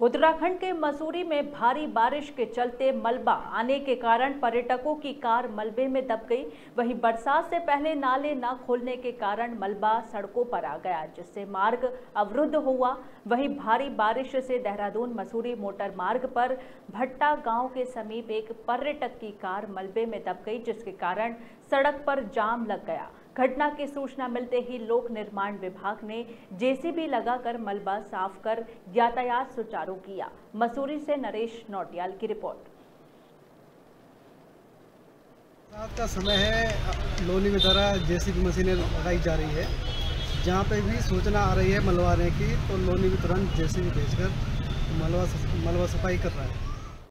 उत्तराखंड के मसूरी में भारी बारिश के चलते मलबा आने के कारण पर्यटकों की कार मलबे में दब गई। वहीं बरसात से पहले नाले न खोलने के कारण मलबा सड़कों पर आ गया, जिससे मार्ग अवरुद्ध हुआ। वहीं भारी बारिश से देहरादून, मसूरी मोटर मार्ग पर भट्टा गाँव के समीप एक पर्यटक की कार मलबे में दब गई, जिसके कारण सड़क पर जाम लग गया। घटना की सूचना मिलते ही लोक निर्माण विभाग ने जेसीबी लगाकर मलबा साफ़ कर यातायात सुचारू किया। मसूरी से नरेश नौटियाल की रिपोर्ट। रात का समय है। लोनी में द्वारा जेसीबी मशीनें लगाई जा रही है। जहाँ पे भी सूचना आ रही है मलबाने की तो लोनी भी तुरंत जेसीबी भेजकर मलबा मलबा सफ़ाई कर रहा है।